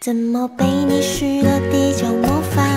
怎么被你施了地球魔法？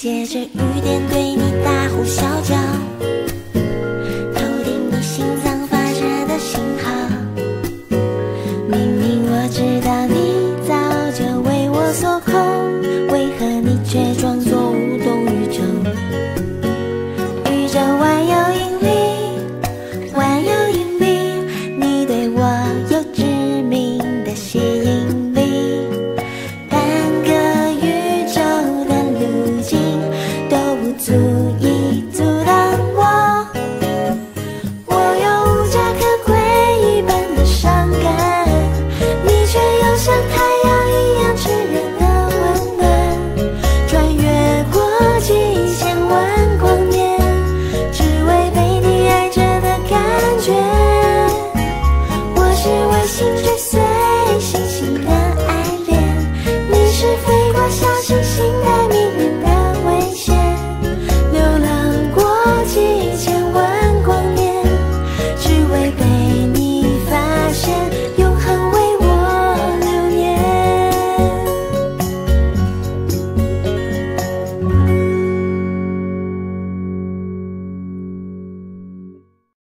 借着雨点对你大呼小叫偷听你心脏发射的信号。明明我知道你早就为我所控为何你却装作无动于衷？